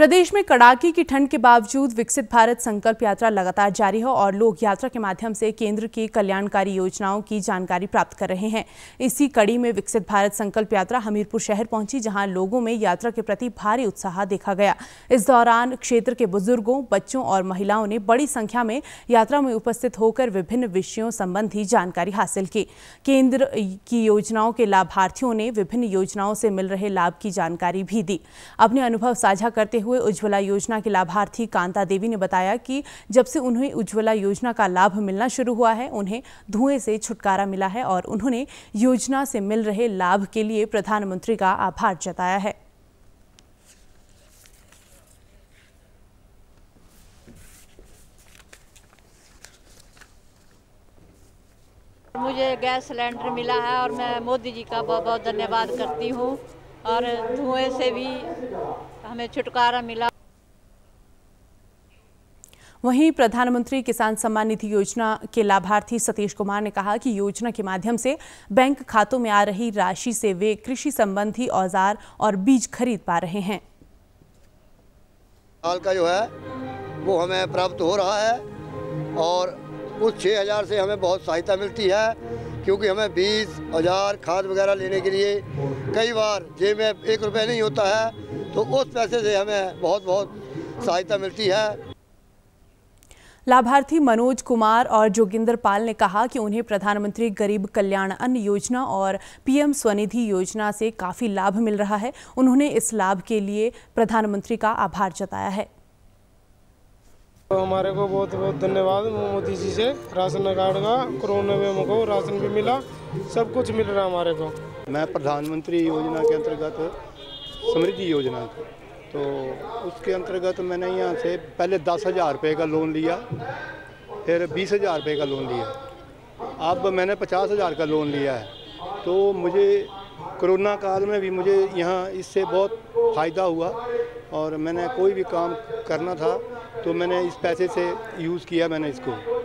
प्रदेश में कड़ाके की ठंड के बावजूद विकसित भारत संकल्प यात्रा लगातार जारी है और लोग यात्रा के माध्यम से केंद्र की कल्याणकारी योजनाओं की जानकारी प्राप्त कर रहे हैं। इसी कड़ी में विकसित भारत संकल्प यात्रा हमीरपुर शहर पहुँची, जहाँ लोगों में यात्रा के प्रति भारी उत्साह देखा गया। इस दौरान क्षेत्र के बुज़ुर्गों, बच्चों और महिलाओं ने बड़ी संख्या में यात्रा में उपस्थित होकर विभिन्न विषयों संबंधी जानकारी हासिल की। केंद्र की योजनाओं के लाभार्थियों ने विभिन्न योजनाओं से मिल रहे लाभ की जानकारी भी दी। अपने अनुभव साझा करते हुए उज्ज्वला योजना के लाभार्थी कांता देवी ने बताया कि जब से उन्हें उज्ज्वला योजना का लाभ मिलना शुरू हुआ है, उन्हें धुएँ से छुटकारा मिला है और उन्होंने योजना से मिल रहे लाभ के लिए प्रधानमंत्री का आभार जताया है। मुझे गैस सिलेंडर मिला है और मैं मोदी जी का बहुत बहुत धन्यवाद करती हूँ और धुएँ से भी हमें छुटकारा मिला। वहीं प्रधानमंत्री किसान सम्मान निधि योजना के लाभार्थी सतीश कुमार ने कहा कि योजना के माध्यम से बैंक खातों में आ रही राशि से वे कृषि संबंधी औज़ार और बीज खरीद पा रहे हैं। साल का जो है वो हमें प्राप्त हो रहा है और उस छः हज़ार से हमें बहुत सहायता मिलती है क्योंकि हमें बीज औज़ार खाद वगैरह लेने के लिए कई बार जेब में एक रुपये नहीं होता है। तो उस पैसे से हमें बहुत बहुत सहायता मिलती है। लाभार्थी मनोज कुमार और जोगिंदर पाल ने कहा कि उन्हें प्रधानमंत्री गरीब कल्याण अन्न योजना और पीएम स्वनिधि योजना से काफ़ी लाभ मिल रहा है। उन्होंने इस लाभ के लिए प्रधानमंत्री का आभार जताया है। तो हमारे को बहुत बहुत धन्यवाद मोदी जी से। राशन कार्ड का कोरोना में हमको राशन भी मिला सब कुछ मिल रहा हमारे को। मैं प्रधानमंत्री योजना के अंतर्गत समृद्धि योजना तो उसके अंतर्गत मैंने यहाँ से पहले दस हज़ार रुपये का लोन लिया, फिर बीस हज़ार रुपये का लोन लिया। अब मैंने पचास हज़ार का लोन लिया है। तो मुझे कोरोना काल में भी मुझे यहाँ इससे बहुत फ़ायदा हुआ और मैंने कोई भी काम करना था तो मैंने इस पैसे से यूज़ किया मैंने इसको।